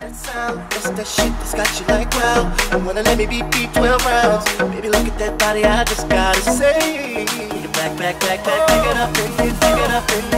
that sound? What's that shit that's got you like wow? You wanna let me beat beat 12 rounds? Baby, look at that body, I just gotta say. Back, back, back, back, pick it up and pick it up and